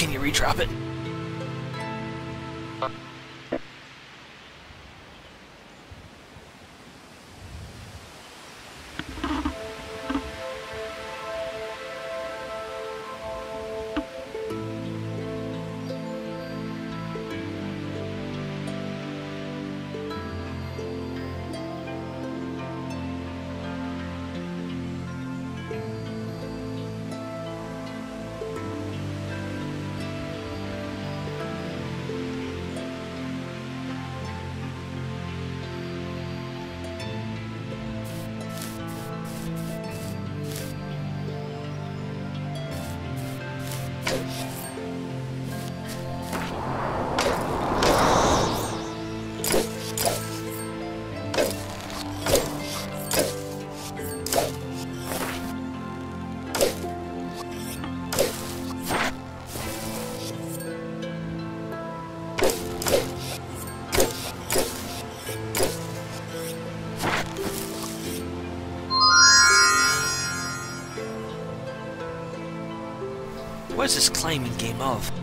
Can you redrop it? this climbing game of?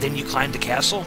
Then you climbed the castle?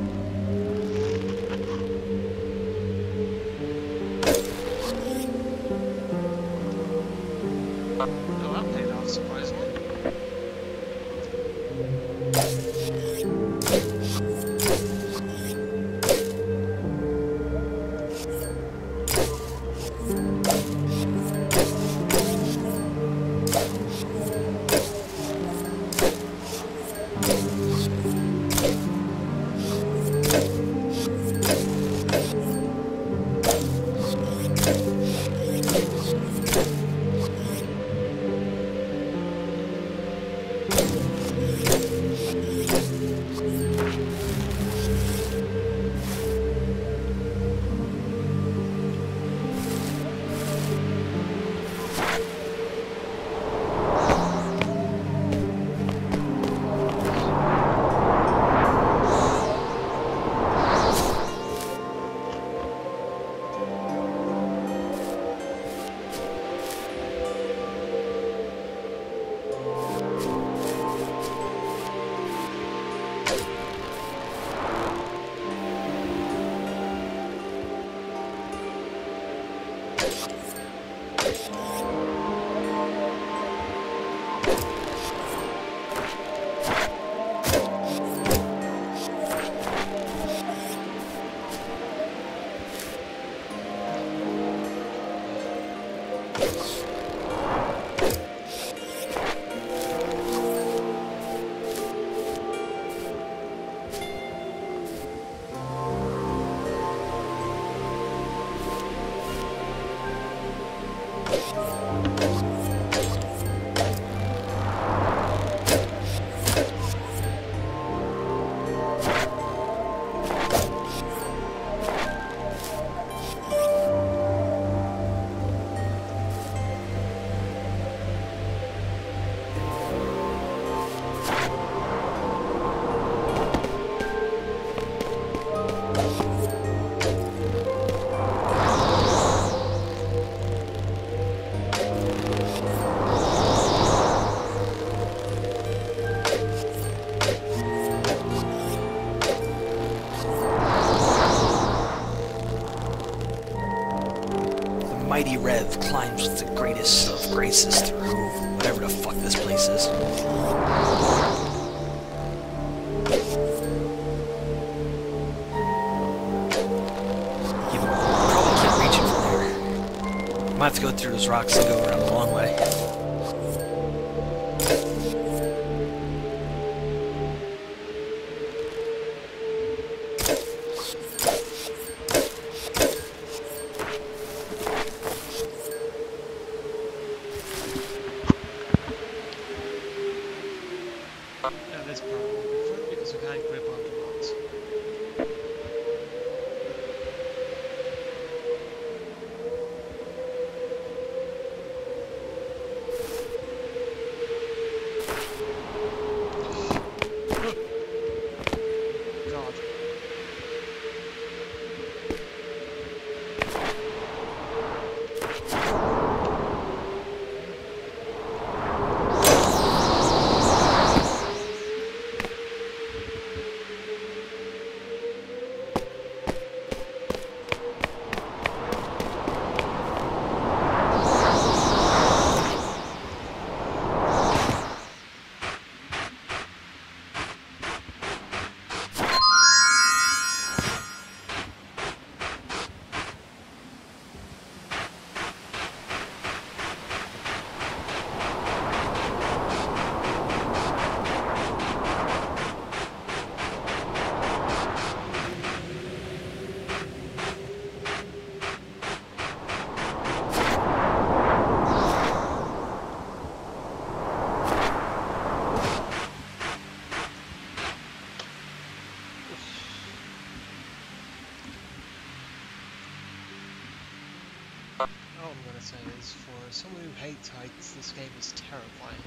Climbs with the greatest of graces through whatever the fuck this place is. You probably can't reach it from there. Might have to go through those rocks All I'm gonna say is, for someone who hates heights, this game is terrifying.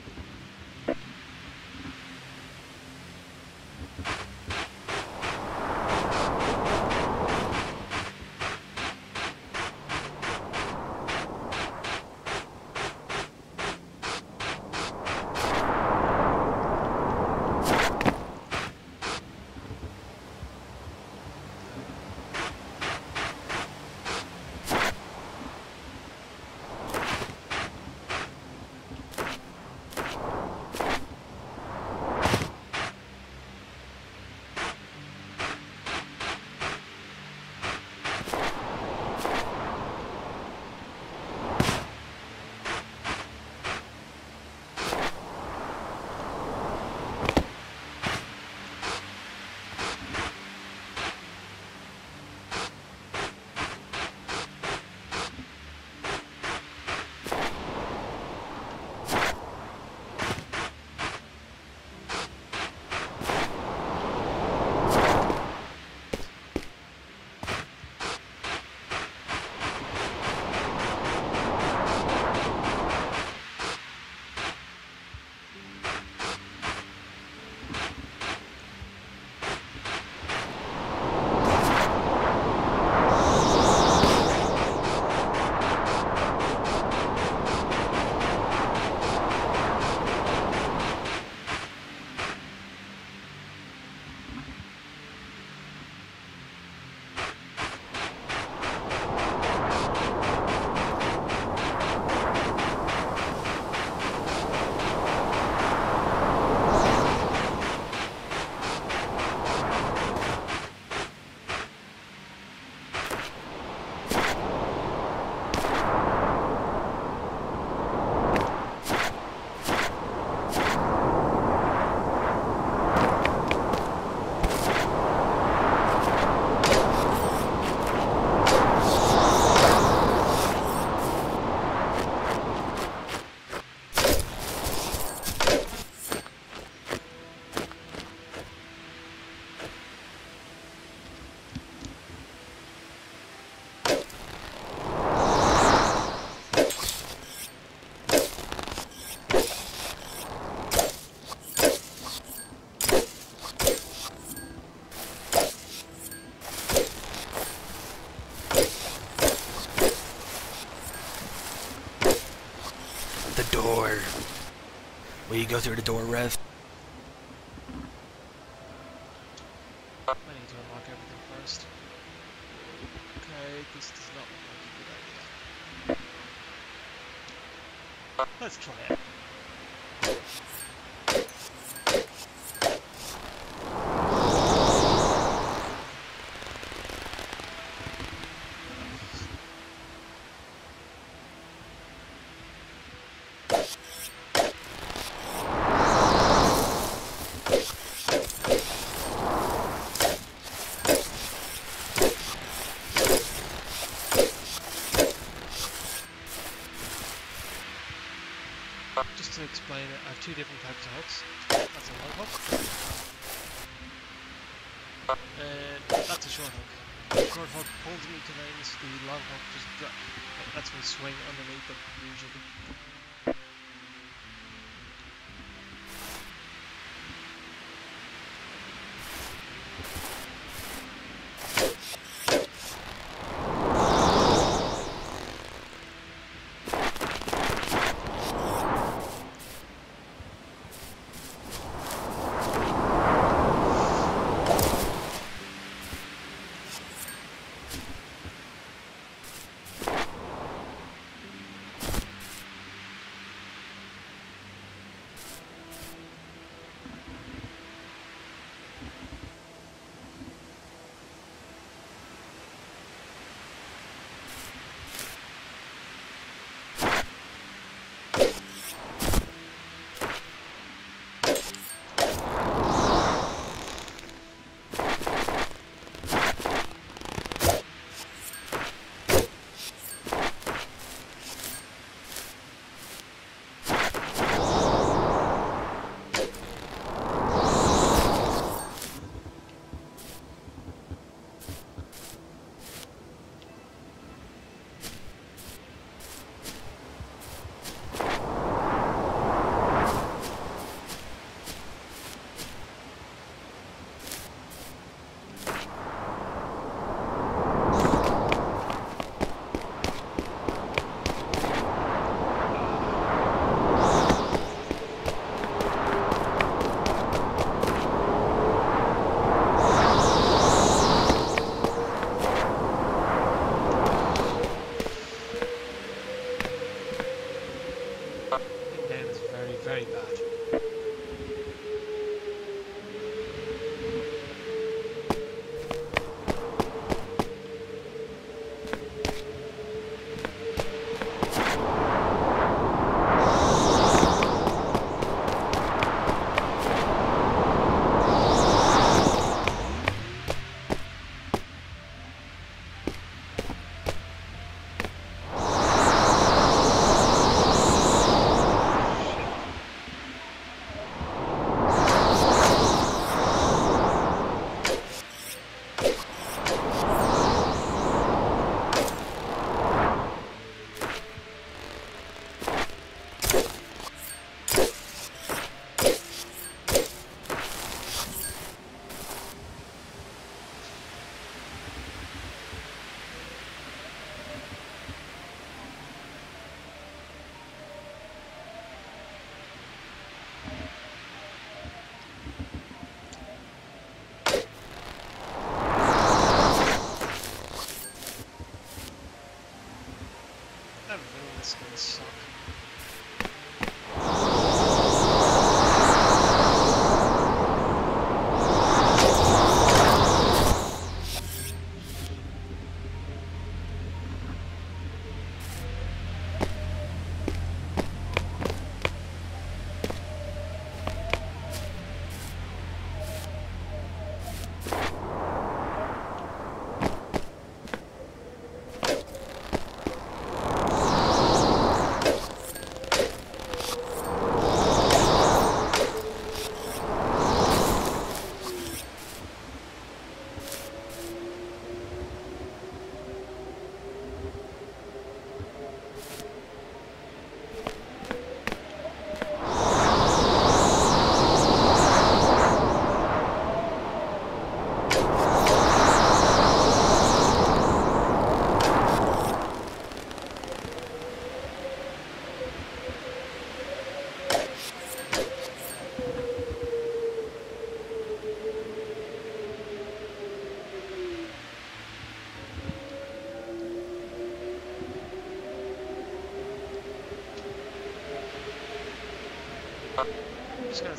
Go through the door, Rev. I need to unlock everything first. Okay, this does not look like a good idea. Let's try it. Just explain it, I have two different types of hooks. That's a long hook. And that's a short hook. The short hook pulls me to lanes, the long hook just lets me swing underneath them, usually.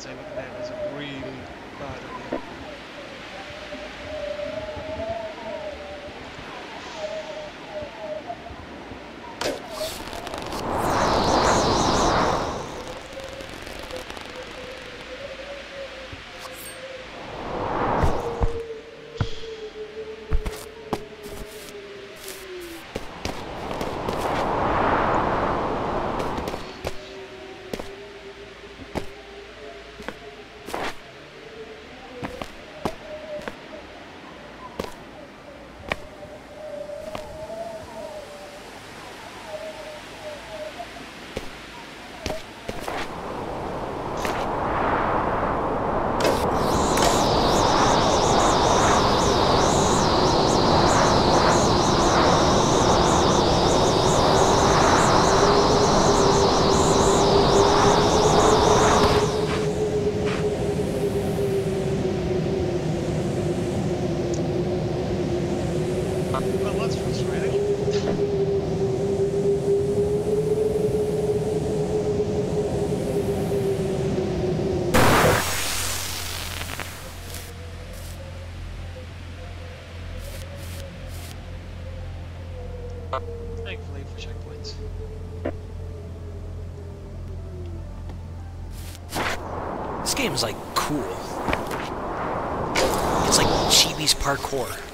say, look at that game's like cool. It's like Chibi's parkour.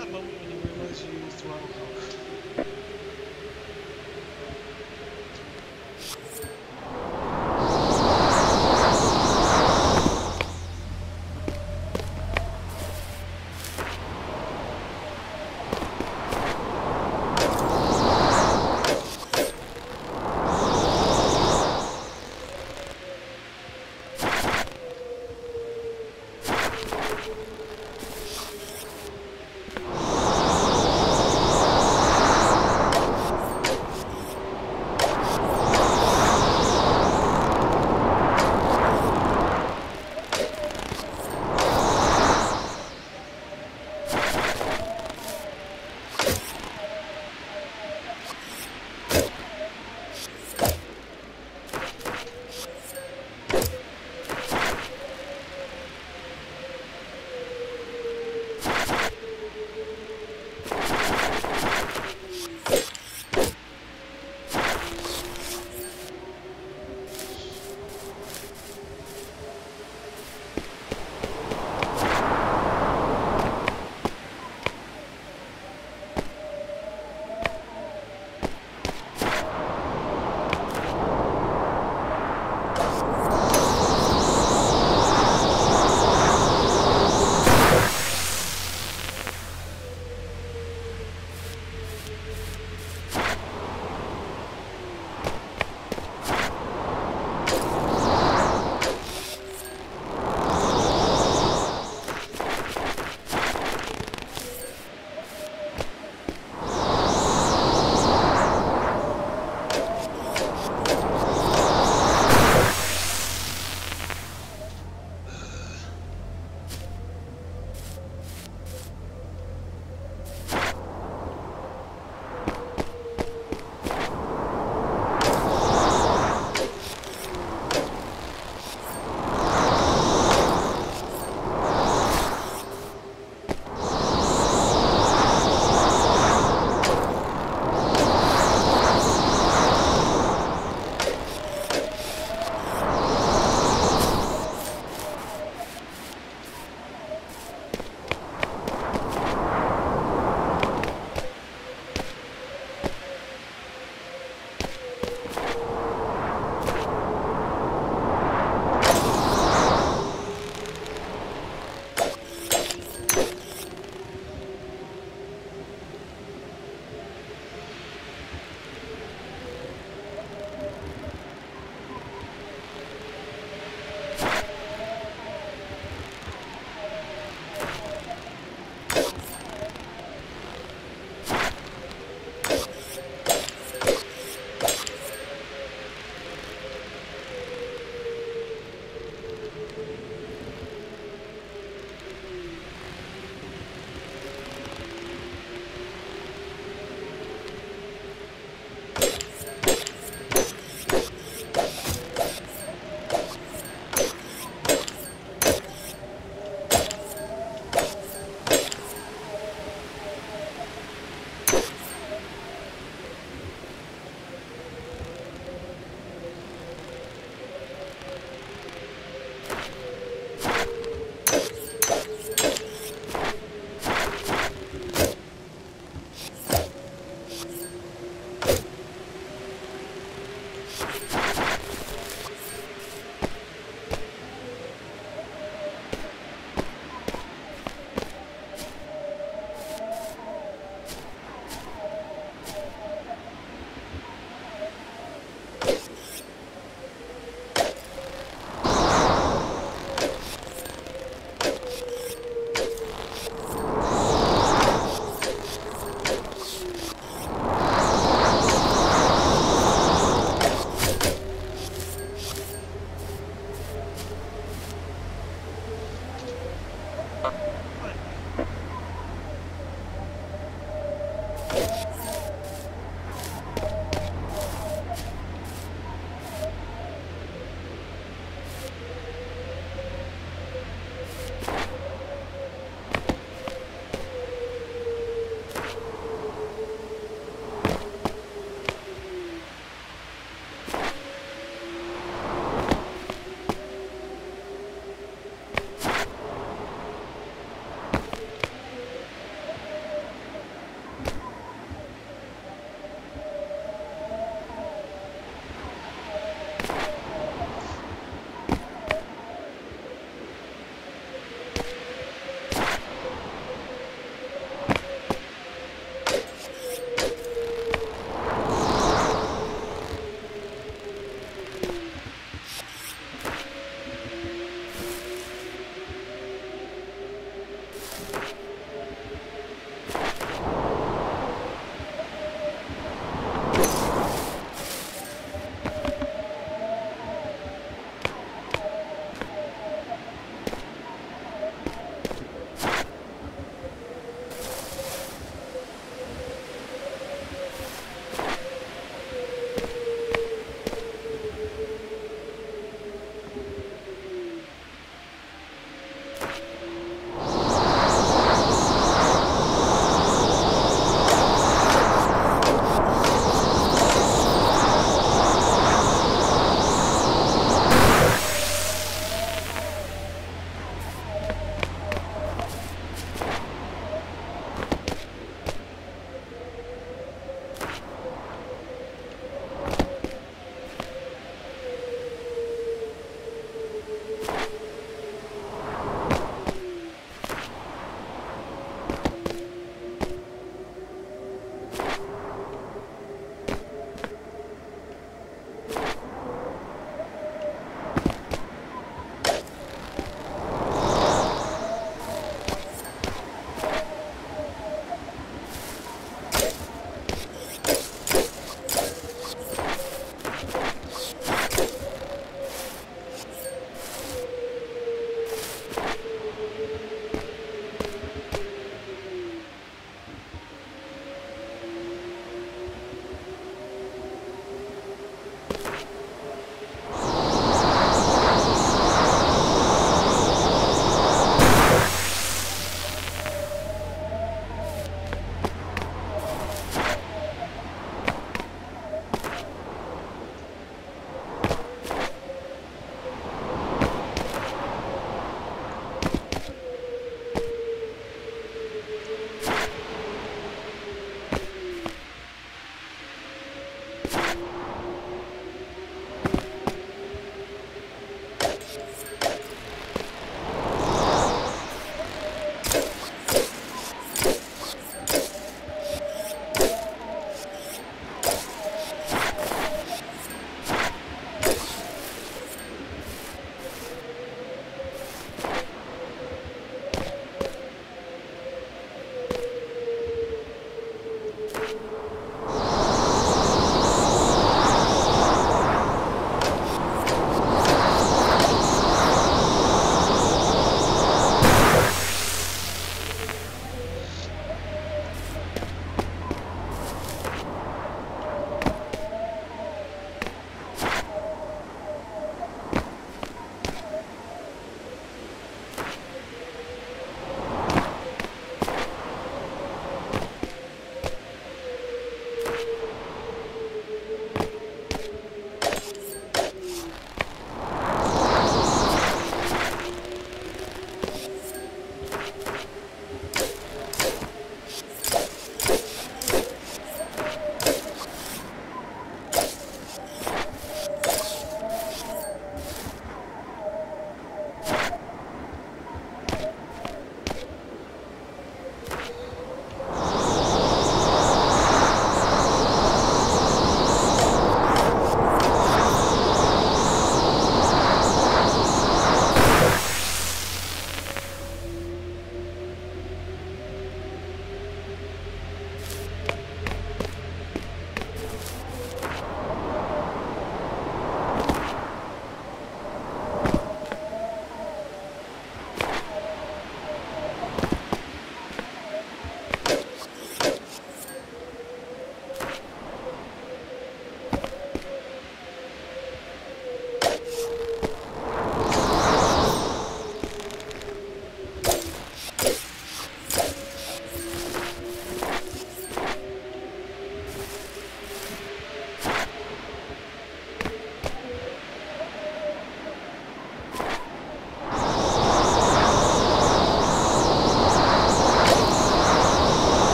That moment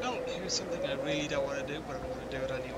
Well, here's something I really don't want to do, but I'm going to do it anyway.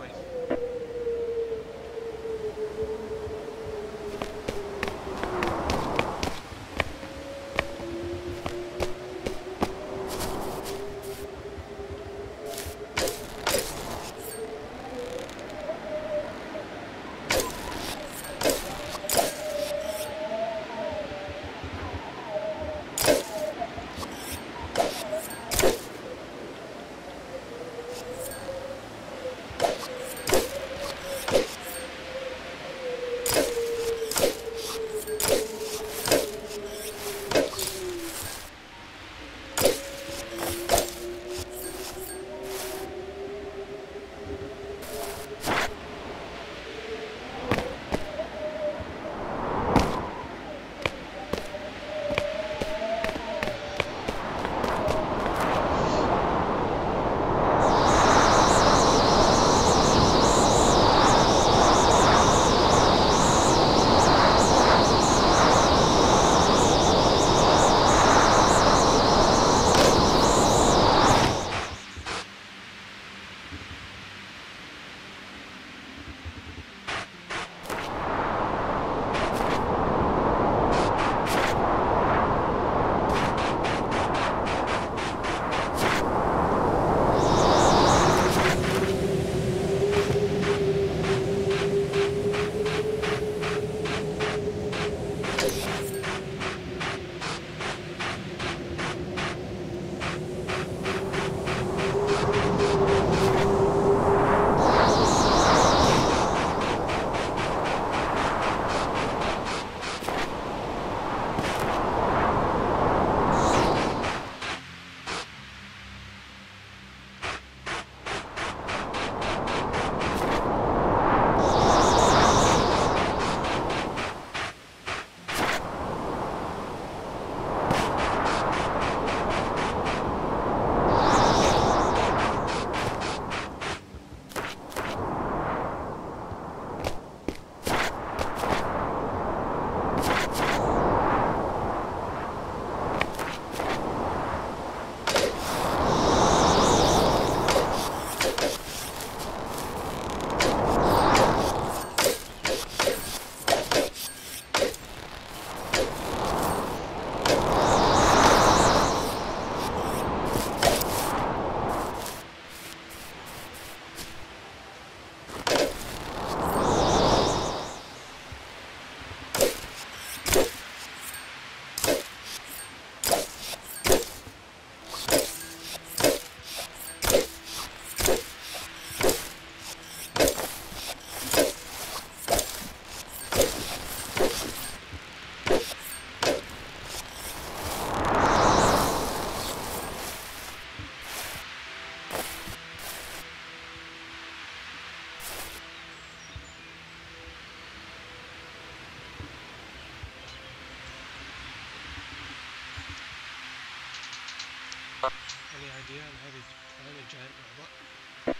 Any idea on how to climb a giant robot?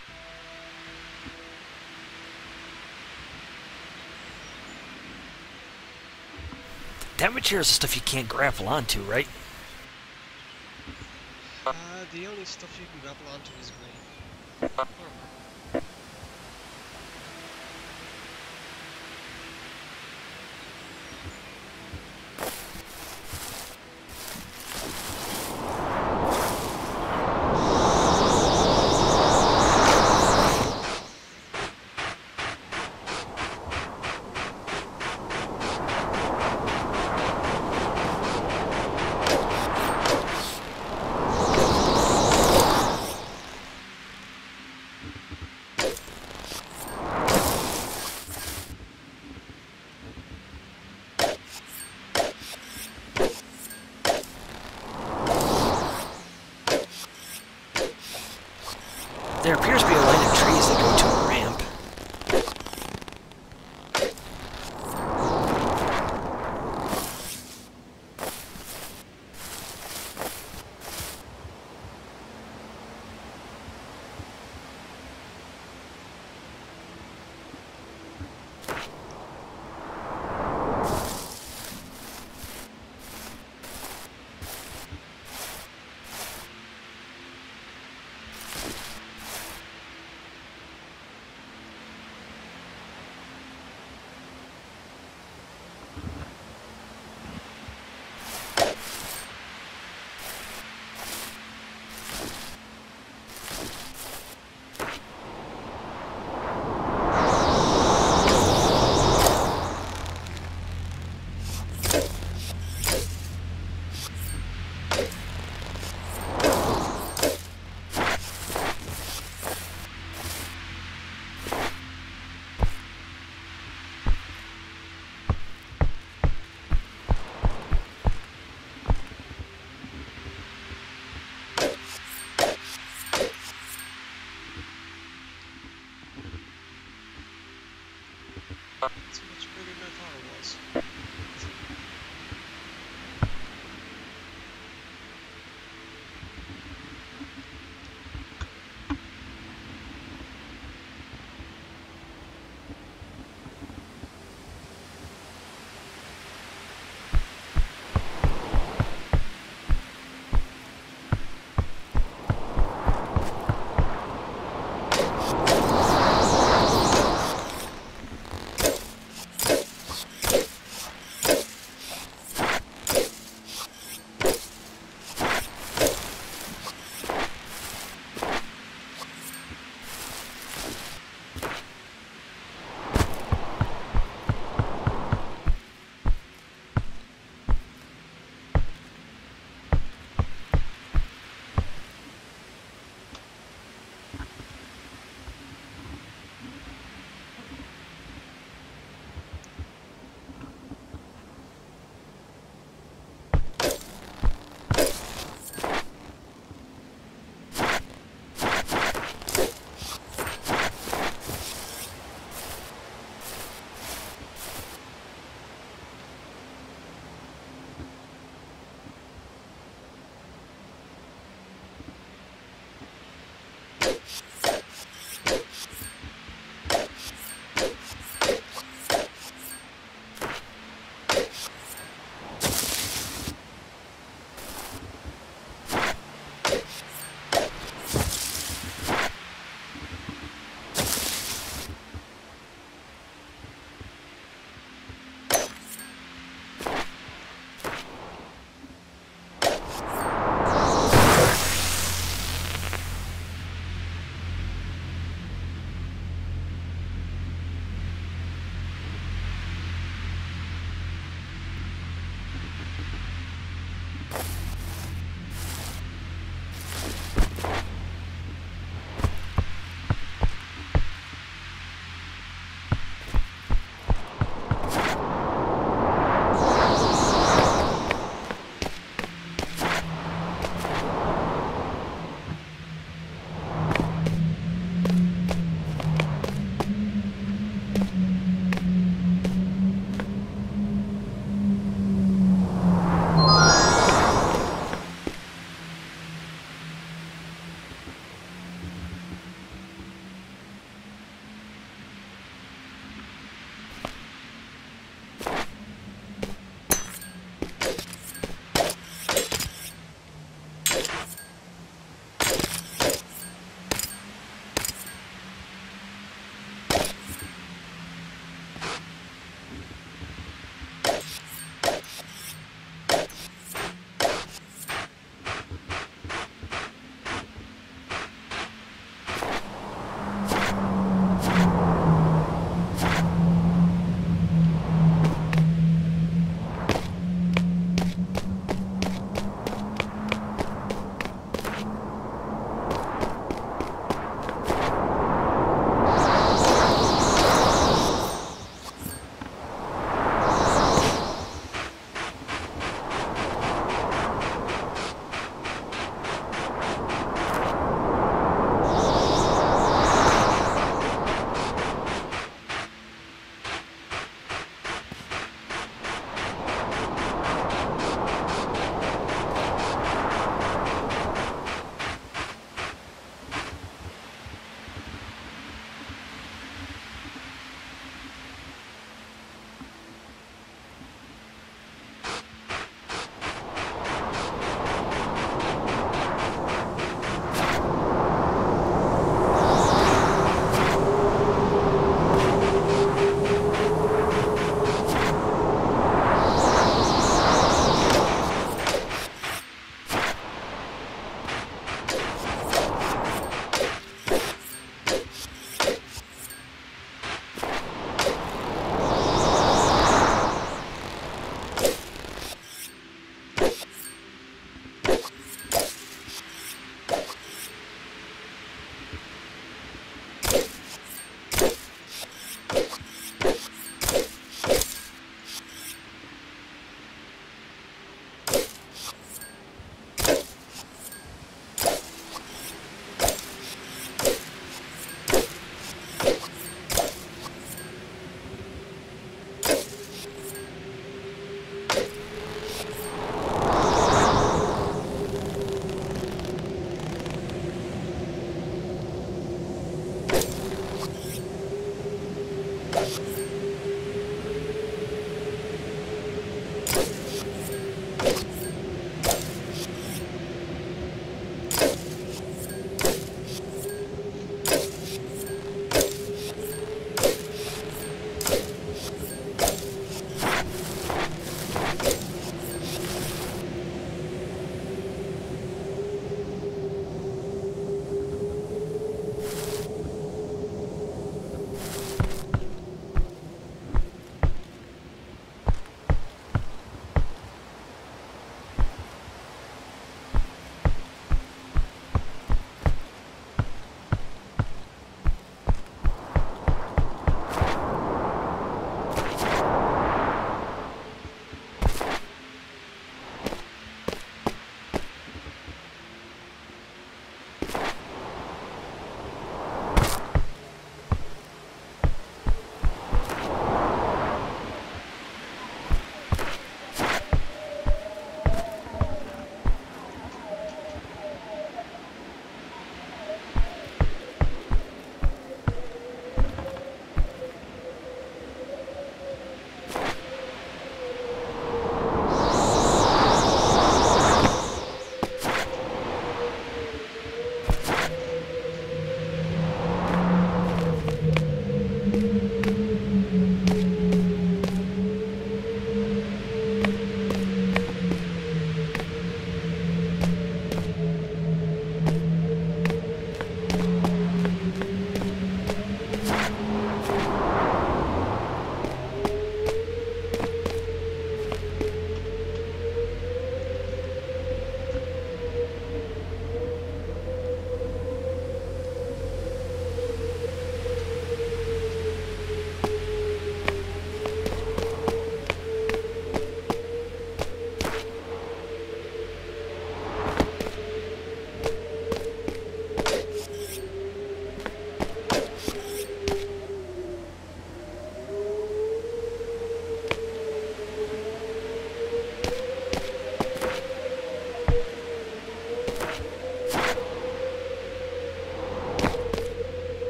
That material is stuff you can't grapple onto, right? Uh, the only stuff you can grapple onto is green.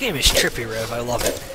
Game is trippy, Rev. I love it.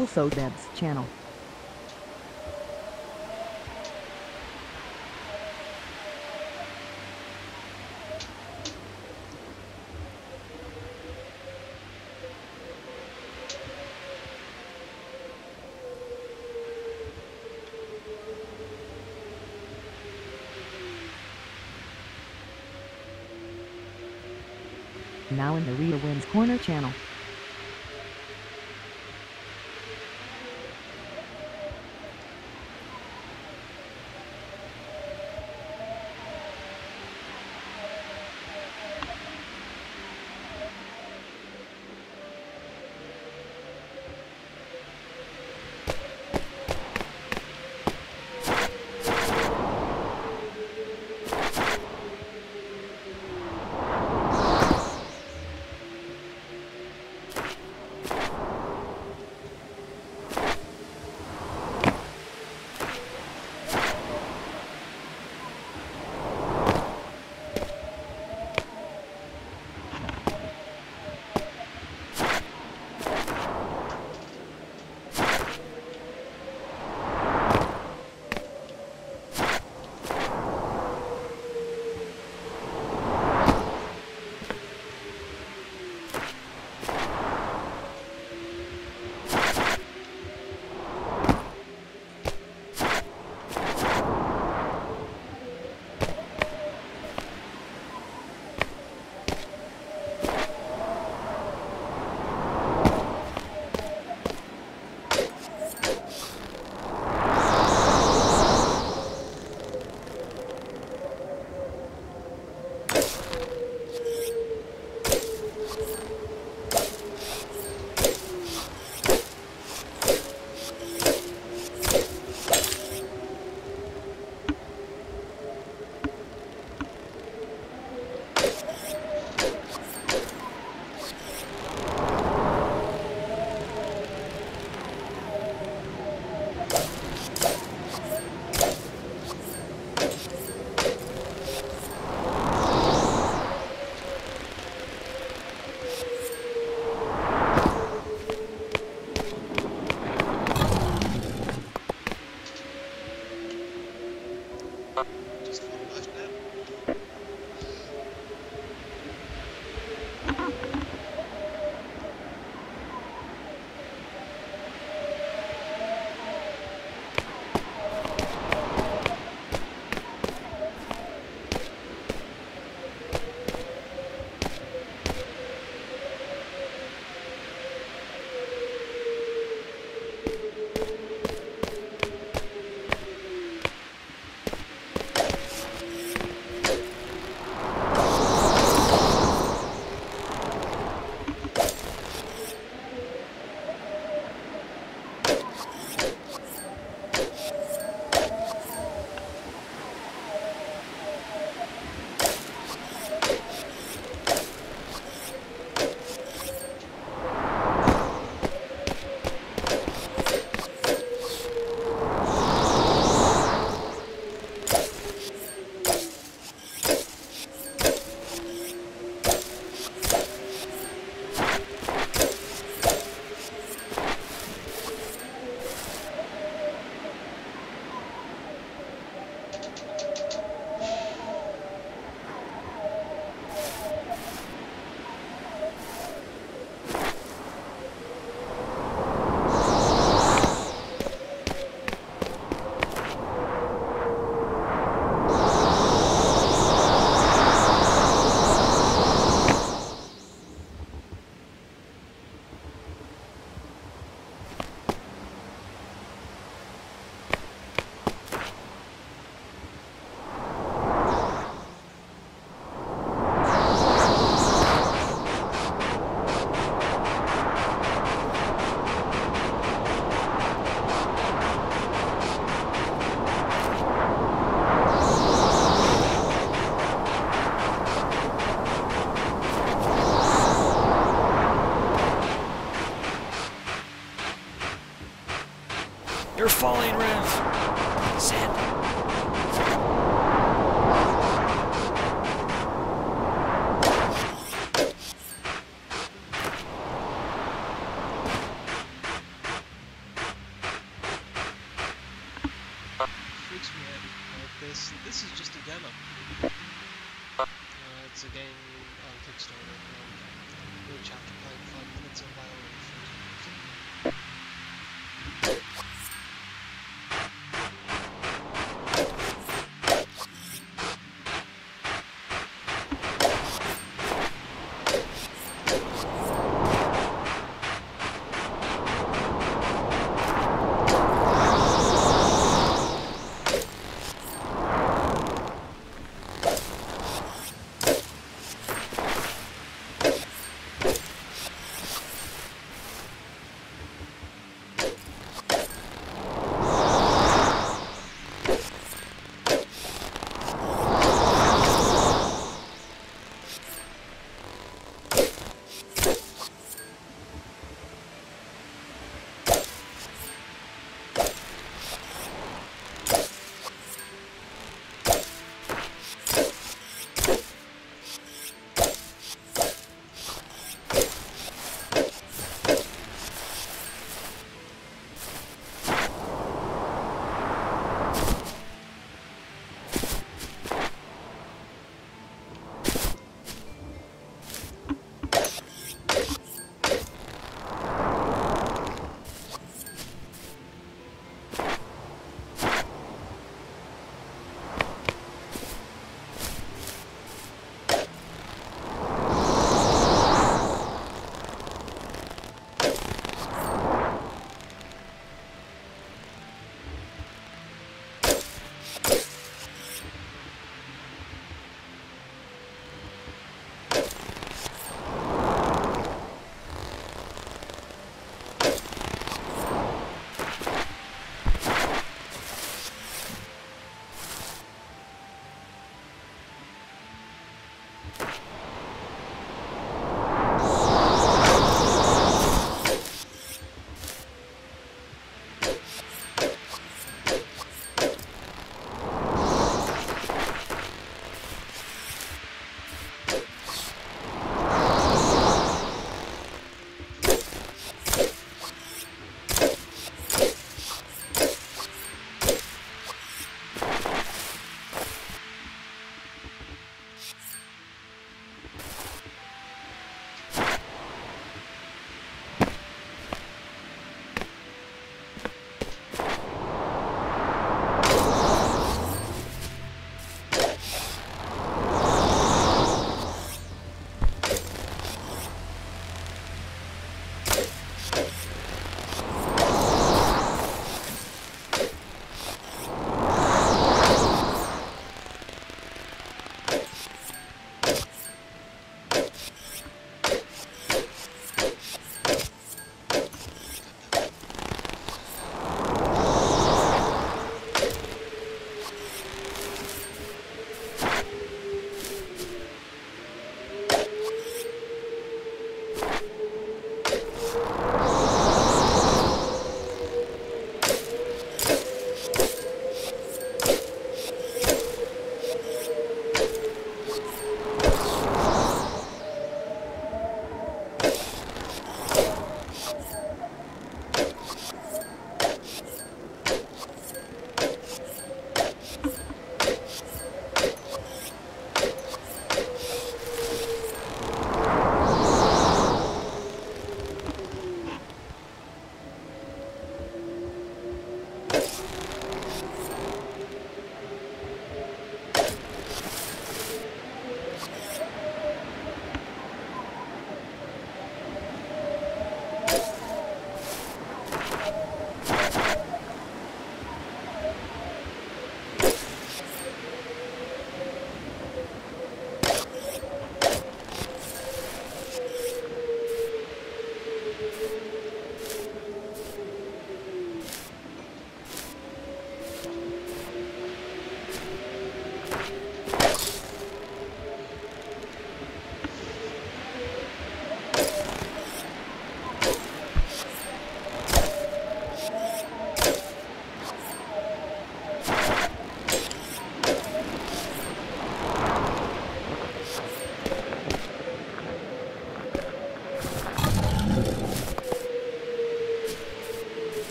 Also Deb's channel. Now in the Rita Wins Corner channel.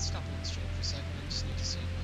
stop on the street for a second, I just need to see.